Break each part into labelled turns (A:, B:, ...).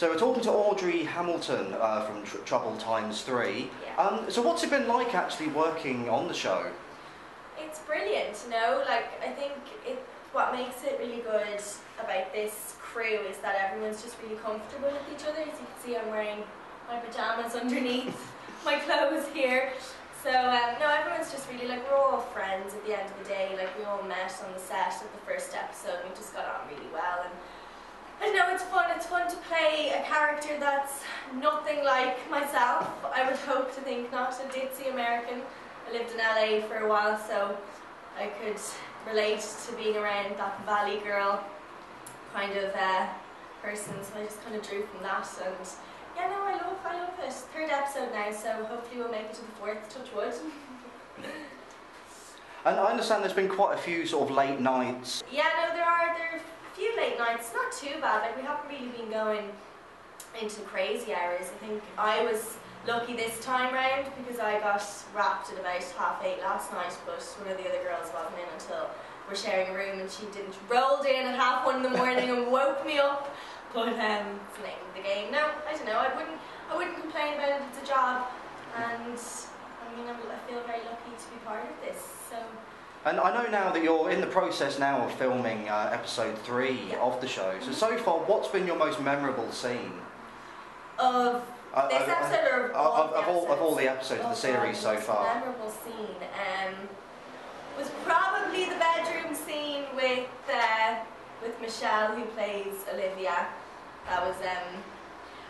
A: So we're talking to Audrey Hamilton uh, from Tr- Trouble Times 3.
B: Yeah.
A: Um, so what's it been like actually working on the show?
B: It's brilliant, you know. Like I think it. What makes it really good about this crew is that everyone's just really comfortable with each other. As you can see, I'm wearing my pajamas underneath my clothes here. So um, no, everyone's just really like we're all friends at the end of the day. Like we all met on the set of the first episode. and We just got on really well, and I know it's fun. It's fun to play a character that's nothing like myself. I would hope to think not a ditzy American. I lived in LA for a while, so I could relate to being around that valley girl kind of uh, person. So I just kind of drew from that, and yeah, no, I love, I love it. Third episode now, so hopefully we'll make it to the fourth. Touch wood.
A: And I understand there's been quite a few sort of late nights.
B: Yeah, no, there are there few late nights. Not too bad. Like we haven't really been going into crazy hours. I think I was lucky this time round because I got wrapped at about half eight last night, but one of the other girls wasn't in until we're sharing a room, and she didn't rolled in at half one in the morning and woke me up. But um, it's the name of the game. No, I don't know. I wouldn't I wouldn't complain about it. It's a job, and I mean I'm, I feel very lucky to be part of this. So.
A: And I know now that you're in the process now of filming uh, episode three of the show. So so far, what's been your most memorable scene?
B: Of
A: Uh,
B: this
A: uh,
B: episode or
A: of,
B: all
A: of,
B: the
A: of all of all the
B: episodes?
A: of the
B: Oh,
A: series so
B: most
A: far.
B: Memorable scene um, was probably the bedroom scene with uh, with Michelle, who plays Olivia. That was um,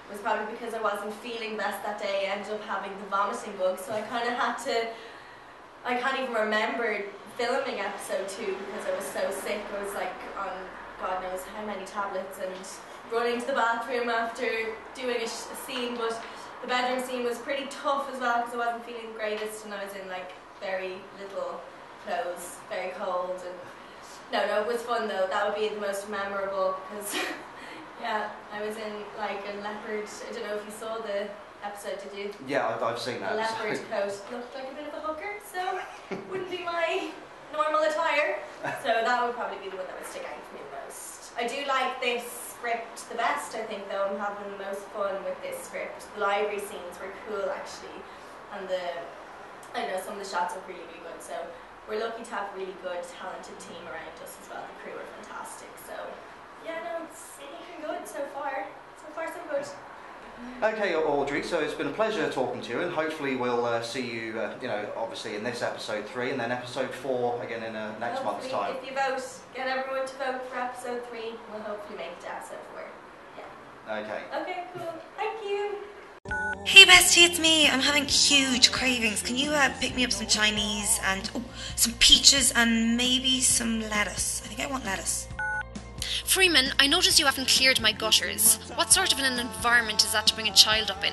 B: was probably because I wasn't feeling best that day. I ended up having the vomiting bug, so I kind of had to. I can't even remember filming episode two because I was so sick. I was like on God knows how many tablets and running to the bathroom after doing a, sh- a scene. But the bedroom scene was pretty tough as well because I wasn't feeling the greatest and I was in like very little clothes, very cold. And no, no, it was fun though. That would be the most memorable because yeah, I was in like a leopard. I don't know if you saw the episode. Did you?
A: Yeah, I've, I've seen
B: A
A: that.
B: leopard coat looked like a bit of a hooker, so wouldn't be my normal attire. So that would probably be the one that would stick out for me the most. I do like this script the best, I think, though. I'm having the most fun with this script. The library scenes were cool, actually, and the I know some of the shots are really, really good. So we're lucky to have a really good, talented team around us as well. The crew are fantastic. So yeah, no, it's looking good so far. So far, so good.
A: Okay, Audrey. So it's been a pleasure talking to you, and hopefully we'll uh, see you. Uh, you know, obviously in this episode three, and then episode four again in uh, next month's time.
B: If you vote, get everyone to vote for episode three. We'll hopefully make it to episode four.
A: Okay.
B: Okay, cool. Thank you.
C: Hey bestie, it's me. I'm having huge cravings. Can you uh, pick me up some Chinese and oh, some peaches and maybe some lettuce? I think I want lettuce.
D: Freeman, I noticed you haven't cleared my gutters. What sort of an environment is that to bring a child up in?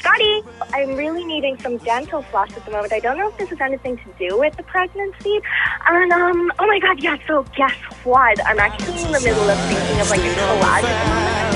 E: Scotty, I'm really needing some dental floss at the moment. I don't know if this has anything to do with the pregnancy. And, um, oh my god, yeah, so guess what? I'm actually in the middle of thinking of like a collage.